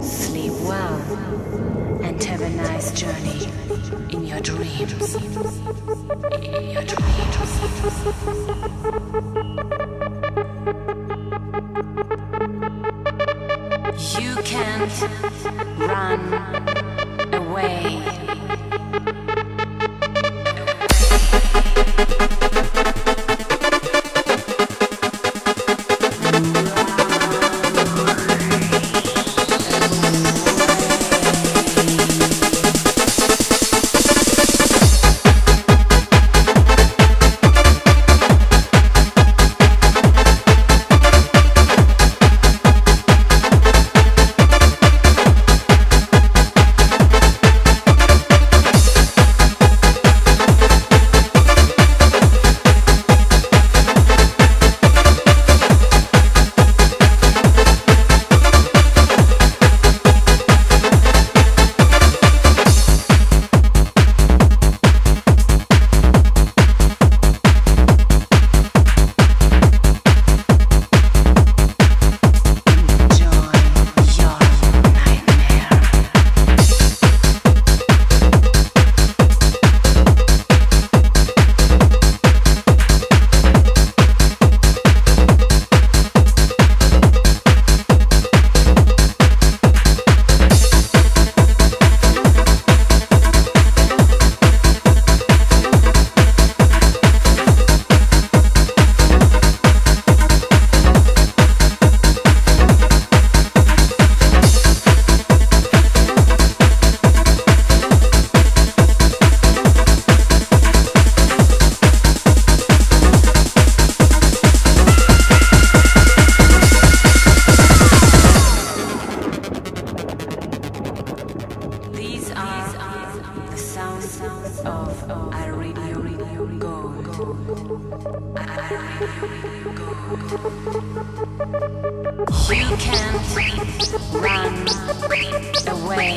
Sleep well and have a nice journey in your dreams. You can't run away.